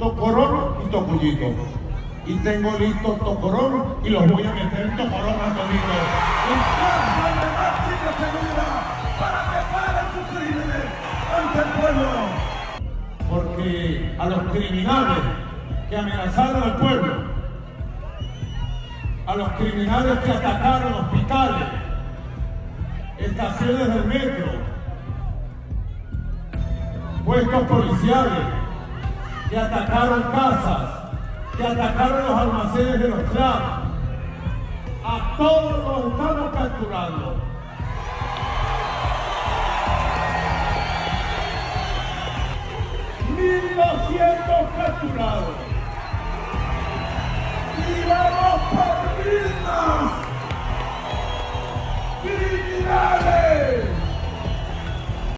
Tocorón y Tocuyito. Y tengo listo Tocorón y los voy a meter en Tocorón a toditos. Para que sus crímenes ante el pueblo. Porque a los criminales que amenazaron al pueblo, a los criminales que atacaron hospitales, estaciones del metro, puestos policiales, que atacaron casas, que atacaron los almacenes de los clavos, a todos los estamos capturando. ¡1.200 capturados!